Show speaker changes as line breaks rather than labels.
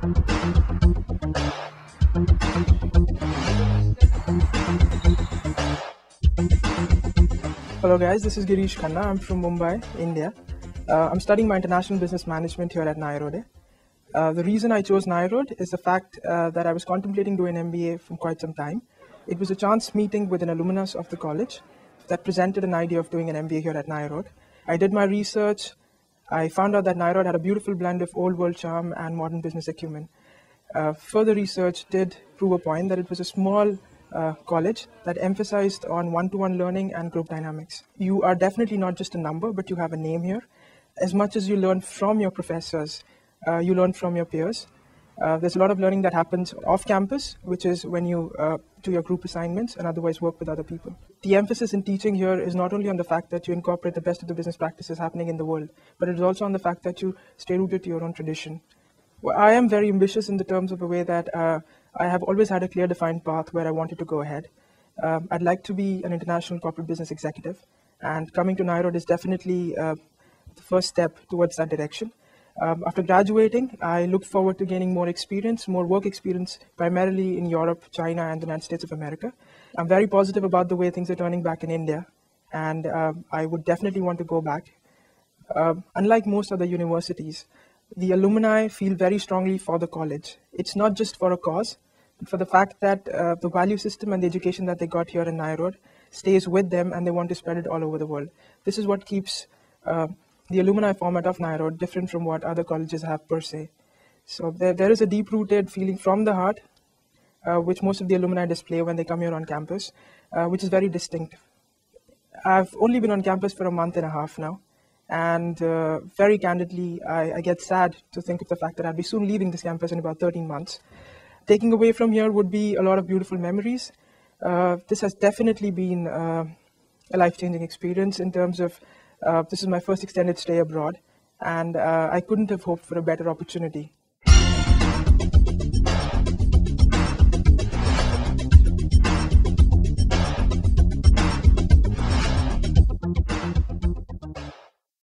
Hello guys, this is Girish Khanna. I'm from Mumbai, India. Uh, I'm studying my international business management here at Nyenrode. Uh, the reason I chose Nyenrode is the fact uh, that I was contemplating doing an MBA for quite some time. It was a chance meeting with an alumnus of the college that presented an idea of doing an MBA here at Nyenrode. I did my research. I found out that Nyenrode had a beautiful blend of old world charm and modern business acumen. Uh, further research did prove a point that it was a small uh, college that emphasized on one-to-one learning and group dynamics. You are definitely not just a number, but you have a name here. As much as you learn from your professors, uh, you learn from your peers. Uh, there's a lot of learning that happens off campus, which is when you uh, do your group assignments and otherwise work with other people. The emphasis in teaching here is not only on the fact that you incorporate the best of the business practices happening in the world, but it's also on the fact that you stay rooted to your own tradition. Well, I am very ambitious in the terms of the way that uh, I have always had a clear defined path where I wanted to go ahead. Um, I'd like to be an international corporate business executive, and coming to Nyenrode is definitely uh, the first step towards that direction. Um, after graduating, I look forward to gaining more experience, more work experience, primarily in Europe, China, and the United States of America. I'm very positive about the way things are turning back in India, and uh, I would definitely want to go back. Uh, unlike most other universities, the alumni feel very strongly for the college. It's not just for a cause, but for the fact that uh, the value system and the education that they got here in Nyenrode stays with them and they want to spread it all over the world. This is what keeps uh, the alumni format of Nyenrode different from what other colleges have per se. So there, there is a deep-rooted feeling from the heart, uh, which most of the alumni display when they come here on campus, uh, which is very distinct. I've only been on campus for a month and a half now. And uh, very candidly, I, I, get sad to think of the fact that I'll be soon leaving this campus in about 13 months. Taking away from here would be a lot of beautiful memories. Uh, this has definitely been uh, a life-changing experience in terms of this is my first extended stay abroad, and uh, I couldn't have hoped for a better opportunity.